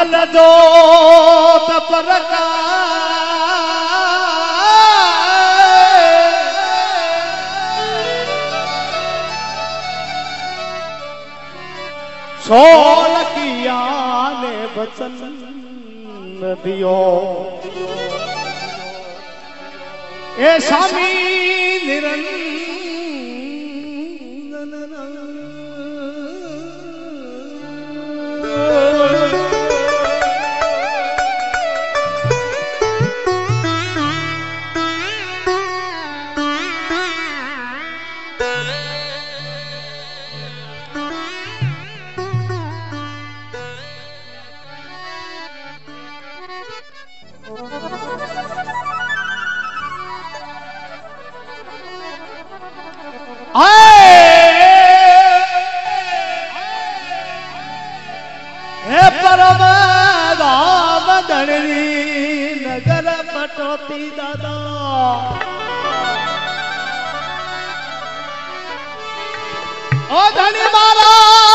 सॾो त परका सोल कियाल बचन दियो। ए निरंतर सरस्वती दादा। ओ धनी महाराज!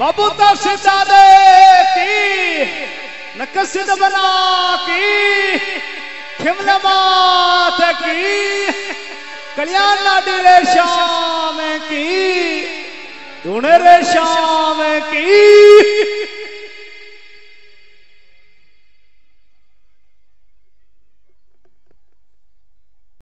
बाबू तो सीता दे की, नकसिद बना की खिमल मात की, कल्याण लाडी रे श्याम की तूने रे श्याम की।